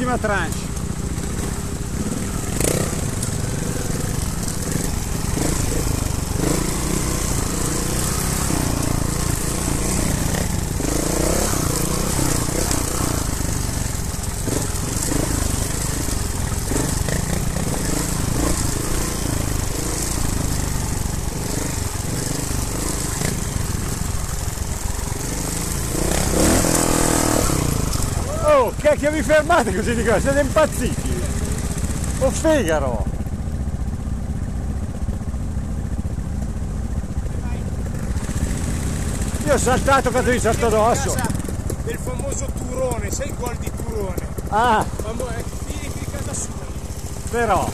Ultima tranche. Oh, cacchio vi fermate così di cosa? Siete impazziti! Oh Fegaro! Io ho saltato quando mi salto addosso! Del famoso Turone, sai il gol di Turone? Ah, Famo- eh, vieni qui casa sua. però!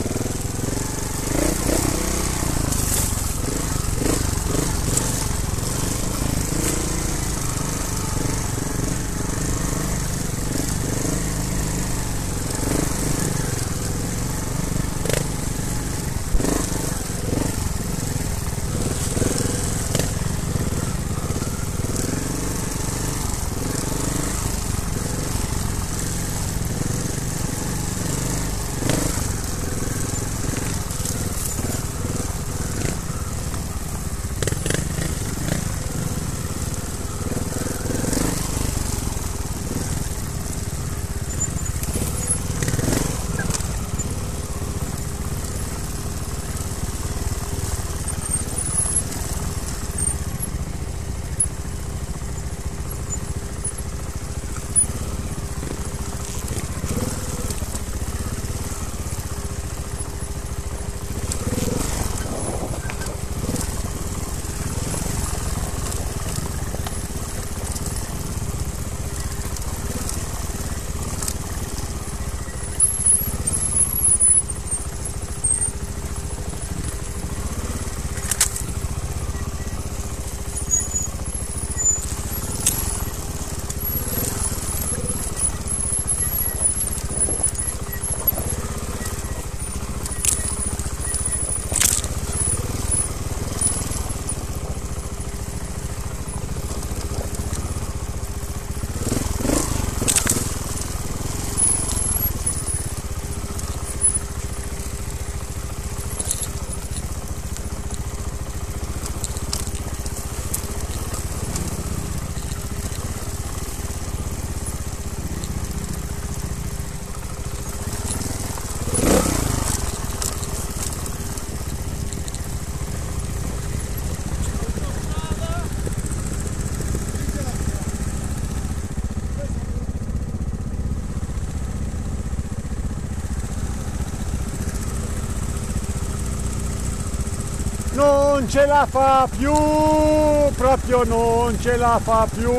Non ce la fa più! Proprio non ce la fa più!